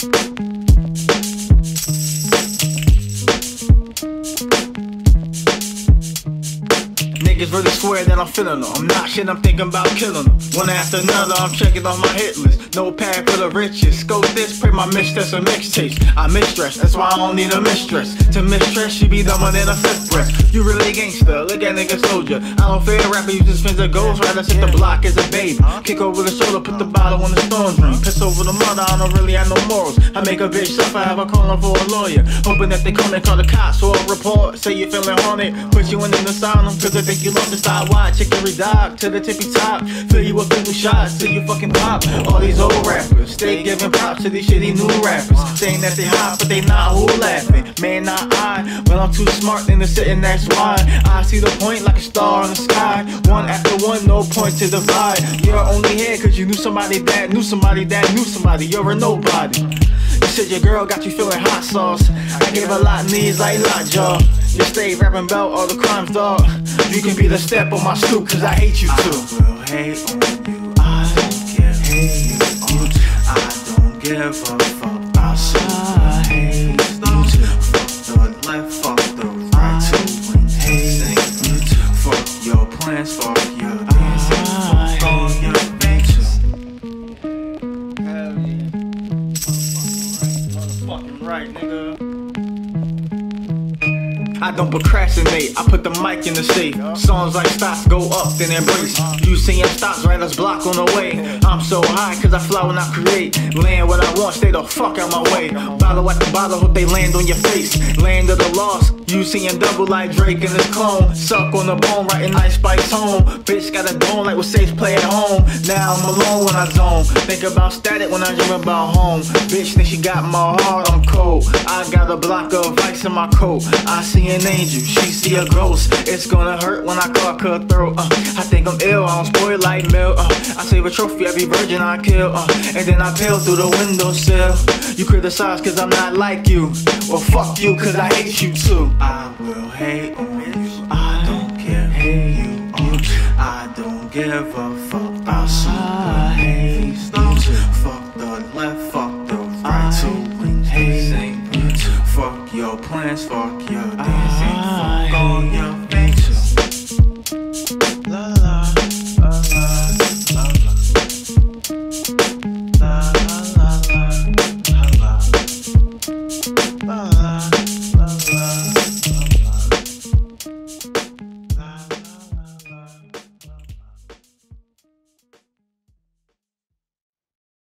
Thank you. Niggas really swear that I'm feeling them. I'm not shit, I'm thinking about killing them. One after another, I'm checking off my hit list. No pad for the riches. Scope this, pray my mistress or mixtapes. I mistress, that's why I don't need a mistress. To mistress, she be dumber than a fifth breath. You really gangster, look at nigga soldier. I don't fear rapper, you just fins a ghost. Rather sit the block as a baby. Kick over the shoulder, put the bottle on the storm drain. Piss over the mother, I don't really have no morals. I make a bitch suffer, have a calling for a lawyer. Hoping that they come and call the cops or a report. Say you feeling haunted, put you in an asylum. Cause they think you lost the side wide. Chick every dog to the tippy top. Fill you up with shots till you fucking pop. All these old rappers, stay giving props to these shitty new rappers. Saying that they hot, but they not who laughing. Man, not I. Well, I'm too smart than to sit and that's why. I see the point like a star in the sky. One after one, no point to divide. You're only here cause you knew somebody that knew somebody that knew somebody. You're a nobody. You said your girl got you feeling hot sauce. I gave a lot knees like lockjaw. You stay rapping about all the crimes, dog. You can be the step on my stoop, cause I hate you too. I will hate on you. I who you are. I don't give a fuck. I hate you too. Fuck the left, fuck the right. Too hate you too. Fuck your plans, fuck your I don't procrastinate, I put the mic in the safe. Songs like stops go up, then embrace. You seeing stops, right? Let's block on the way. I'm so high, cause I fly when I create. Land what I want, stay the fuck out my way. Bottle at the bottle, hope they land on your face. Land of the lost, you seeing double like Drake and his clone. Suck on the bone, writing nice spikes home. Bitch got a dome like what Sage play at home. Now I'm alone when I zone. Think about static when I dream about home. Bitch think she got my heart, I'm cold. I got a block of ice in my coat. I see an angel, she see a ghost. It's gonna hurt when I cut her throat. Uh, I think I'm ill, I'm spoiled like milk. Uh, I save a trophy, every virgin I kill. Uh, and then I peel through the windowsill. You criticize cause I'm not like you. Well, fuck you cause I hate you too. I will hate you. I don't care. Hate you. I don't give a fuck about super you. Fuck the left, fuck the right. I. Hate plans, fuck yeah.